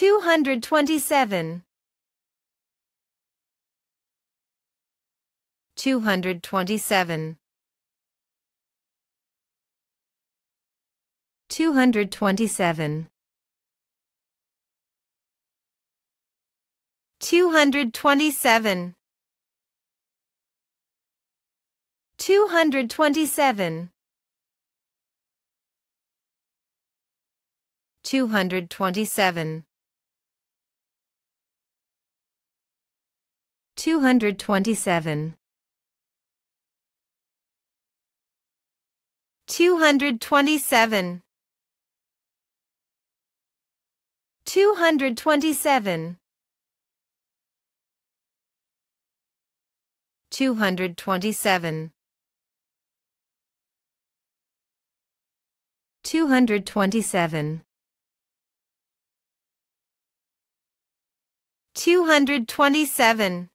227 227 227 227 227 227 227 227 227 227 227 227